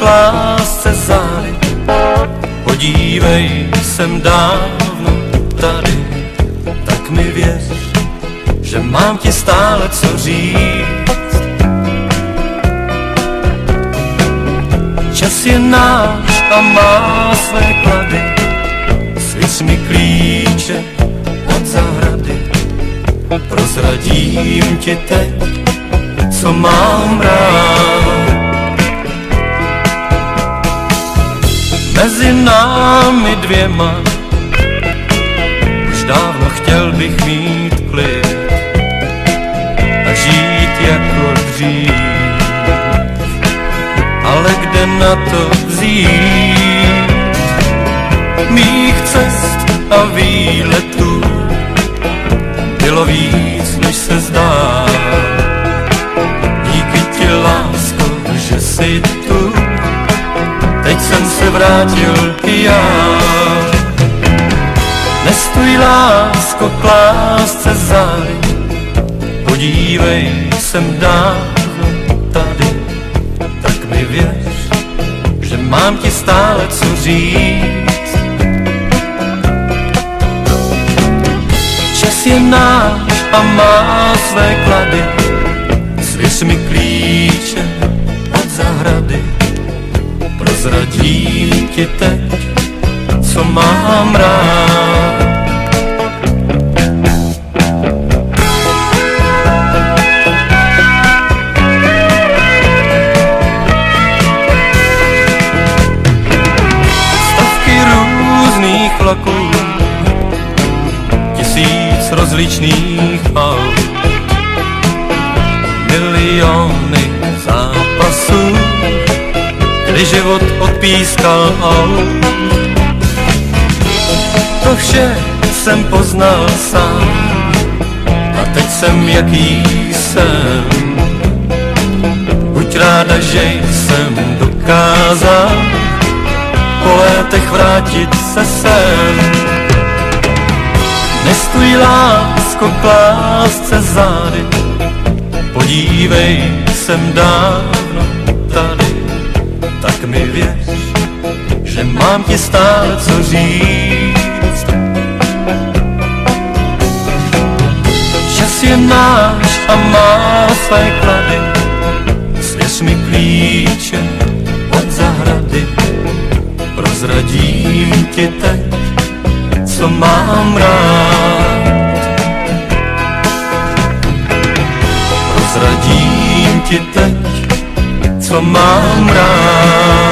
k lásce zády. Podívej, jsem dávno tady, tak mi věř, že mám ti stále co říct. Čas je náš a má své klady, svět mi klíče od zahrady. Prozradím ti teď, co mám rád. Mezi námi dvěma už dávno chtěl bych mít klid a žít jako dřív. Ale kde na to vzít? Mých cest a výletů bylo víc, než se zdá. Díky ti, lásko, že jsi vrátil i já. Nestůj lásko k lásce zády, podívej, jsem dávno tady, tak mi věř, že mám ti stále co říct. Čas je náš a má své klady, svěř mi klíče mám rád. Stovky různých vlaků, tisíc rozličných aut, miliony zápasů, kdy život odpískal aut. To vše jsem poznal sám a teď jsem jaký jsem. Buď ráda, že jsem dokázal po létech vrátit se sem. Nestůj lásko k lásce zády, podívej, jsem dávno tady, tak mi věř, že mám ti stále co říct. Je náš a má své klady, svěř mi klíče od zahrady, prozradím ti teď, co mám rád. Prozradím ti teď, co mám rád.